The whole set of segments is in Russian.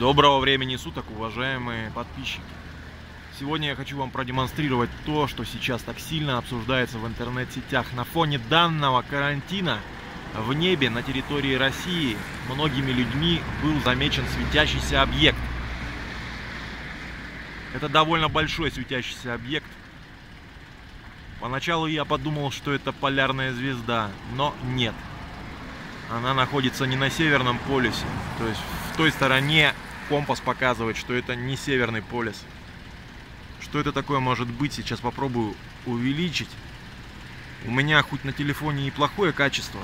Доброго времени суток, уважаемые подписчики. Сегодня я хочу вам продемонстрировать то, что сейчас так сильно обсуждается в интернет-сетях. На фоне данного карантина в небе на территории России многими людьми был замечен светящийся объект. Это довольно большой светящийся объект. Поначалу я подумал, что это полярная звезда, но нет. Она находится не на Северном полюсе, то есть в той стороне компас показывает, что это не Северный полюс. Что это такое может быть, сейчас попробую увеличить. У меня хоть на телефоне неплохое качество,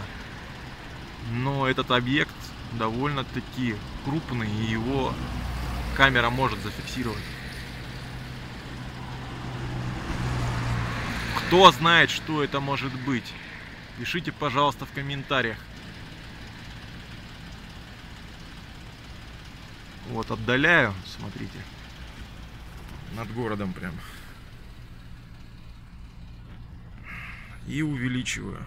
но этот объект довольно-таки крупный, и его камера может зафиксировать. Кто знает, что это может быть? Пишите, пожалуйста, в комментариях. Вот, отдаляю, смотрите. Над городом прям. И увеличиваю.